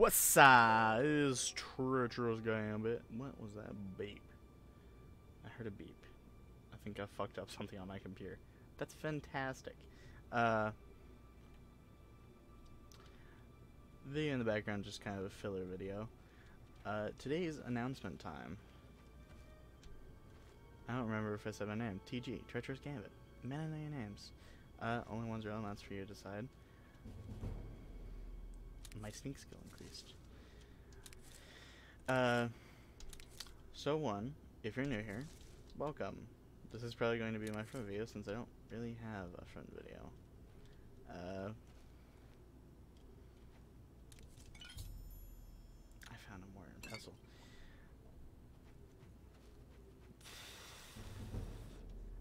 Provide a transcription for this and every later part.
What's up? It is Treacherous Gambit. What was that beep? I heard a beep. I think I fucked up something on my computer. That's fantastic. Uh, in the background, just kind of a filler video. Uh, today's announcement time. I don't remember if I said my name. TG, Treacherous Gambit. Many names. Uh, only one's real, and that's for you to decide. My sneak skill increased. Uh, so one, if you're new here, welcome. This is probably going to be my front video since I don't really have a front video. Uh, I found a mortar and pestle.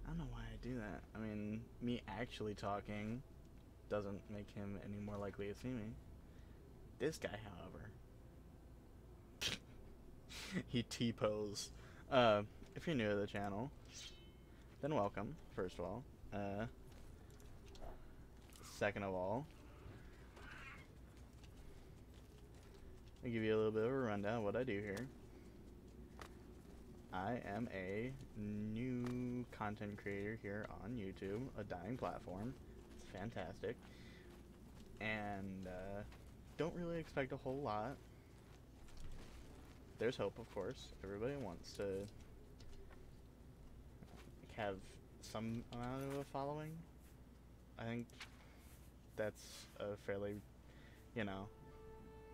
I don't know why I do that. I mean, me actually talking doesn't make him any more likely to see me. This guy, however, he T-pose. Uh, if you're new to the channel, then welcome, first of all. Uh, second of all, I'll give you a little bit of a rundown of what I do here. I am a new content creator here on YouTube, a dying platform. It's fantastic. And, uh, don't really expect a whole lot. There's hope, of course. Everybody wants to have some amount of a following. I think that's a fairly, you know,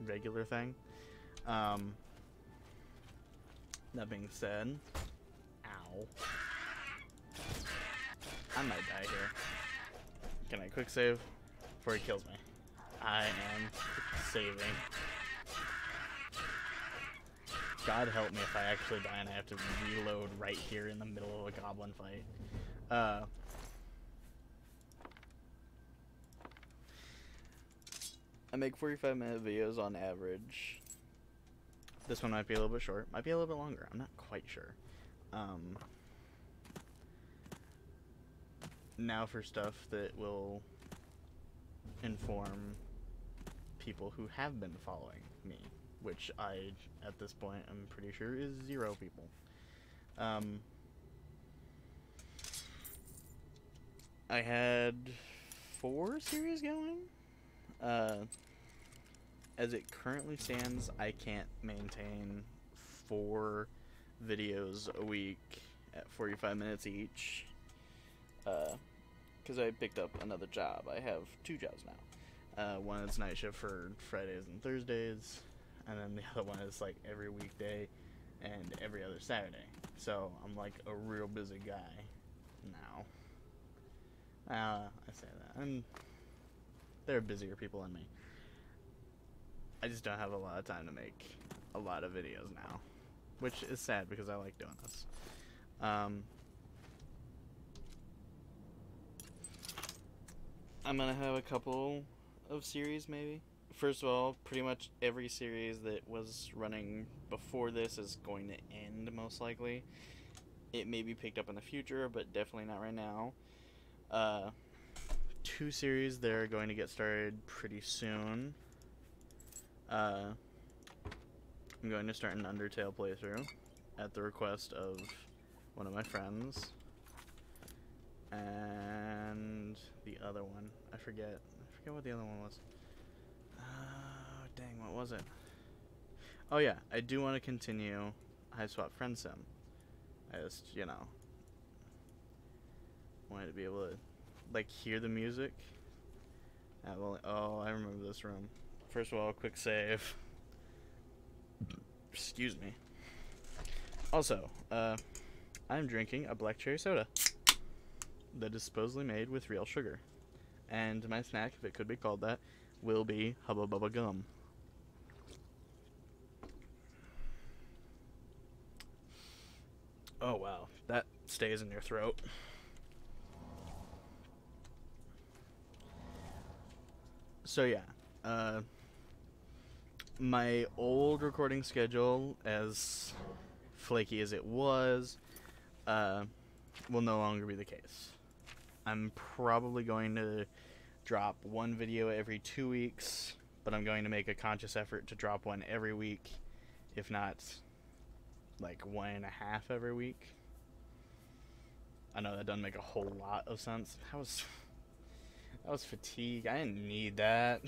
regular thing. Um, that being said, ow. I might die here. Can I quick save before he kills me? I am saving. God help me if I actually die and I have to reload right here in the middle of a goblin fight. Uh, I make 45 minute videos on average. This one might be a little bit short, might be a little bit longer. I'm not quite sure. Um, now for stuff that will inform people who have been following me, which I, at this point, I'm pretty sure is zero people. Um, I had four series going. Uh, as it currently stands, I can't maintain four videos a week at 45 minutes each. Because uh, I picked up another job. I have two jobs now. Uh, one is night shift for Fridays and Thursdays, and then the other one is like every weekday and every other Saturday. So I'm like a real busy guy now. Uh, I say that. And there are busier people than me. I just don't have a lot of time to make a lot of videos now, which is sad because I like doing this. Um, I'm gonna have a couple of series maybe. First of all, pretty much every series that was running before this is going to end most likely. It may be picked up in the future, but definitely not right now. Uh, two series that are going to get started pretty soon. Uh, I'm going to start an Undertale playthrough at the request of one of my friends. And the other one, I forget. Forget what the other one was. Oh, dang, what was it? Oh yeah, I do want to continue Hiveswap Friend Sim. I just, you know, wanted to be able to, like, hear the music. Oh, I remember this room. First of all, quick save. Excuse me. Also, uh, I'm drinking a black cherry soda that is supposedly made with real sugar. And my snack, if it could be called that, will be Hubba Bubba Gum. Oh wow, that stays in your throat. So yeah, uh, my old recording schedule, as flaky as it was, uh, will no longer be the case. I'm probably going to drop one video every two weeks, but I'm going to make a conscious effort to drop one every week, if not like one and a half every week. I know that doesn't make a whole lot of sense. That was that was fatigue. I didn't need that.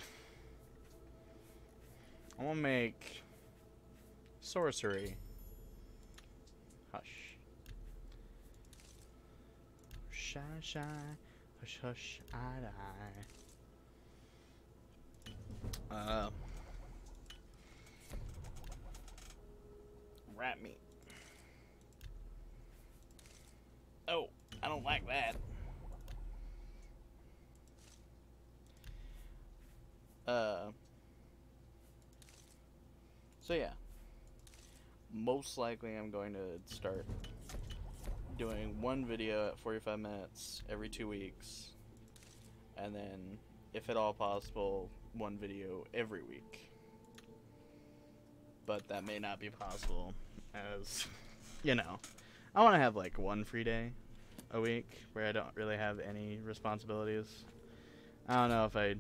I want to make sorcery. Hush. Shy, shy, hush, hush, I die. Uh, rat meat. Oh, I don't like that. Uh, so yeah, most likely I'm going to start doing one video at 45 minutes every two weeks, and then, if at all possible, one video every week. But that may not be possible, as, you know, I want to have like one free day a week where I don't really have any responsibilities. I don't know if I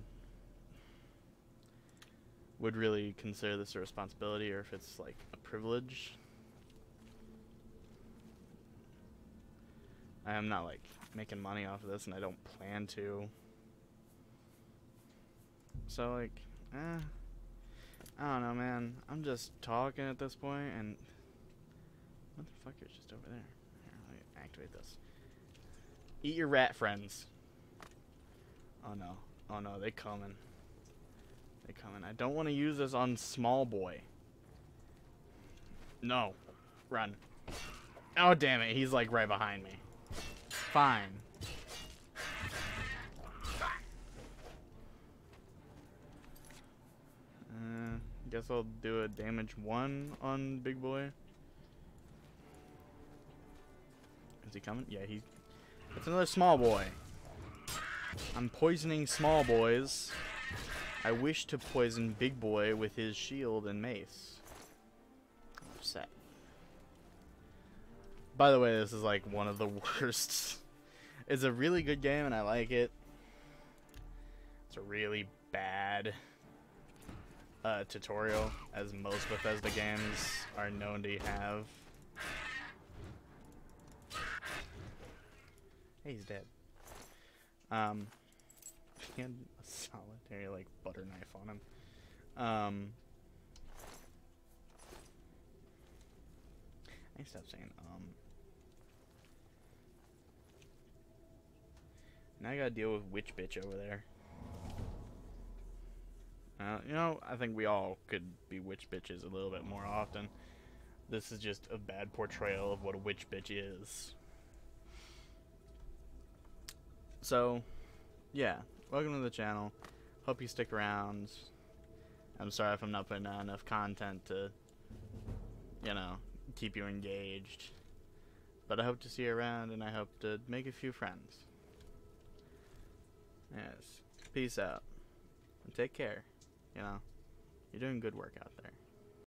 would really consider this a responsibility or if it's like a privilege. I am not like making money off of this and I don't plan to. So like, eh, I don't know, man. I'm just talking at this point and motherfucker's just over there. Here, let me activate this. Eat your rat friends. Oh no. Oh no, they coming. They coming. I don't want to use this on small boy. No. Run. Oh damn it, he's like right behind me. Fine. Uh, guess I'll do a damage one on big boy. Is he coming? Yeah, he. That's another small boy. I'm poisoning small boys. I wish to poison big boy with his shield and mace. Upset. By the way, this is like one of the worst. It's a really good game and I like it. It's a really bad uh, tutorial, as most Bethesda games are known to have. Hey, he's dead. Um, he had a solitary like butter knife on him. Um, I stop saying um. Now I gotta deal with witch bitch over there. Uh, you know, I think we all could be witch bitches a little bit more often. This is just a bad portrayal of what a witch bitch is. So, yeah, welcome to the channel. Hope you stick around. I'm sorry if I'm not putting out enough content to, you know, keep you engaged. But I hope to see you around and I hope to make a few friends. Yes. Peace out. And take care. You know, you're doing good work out there.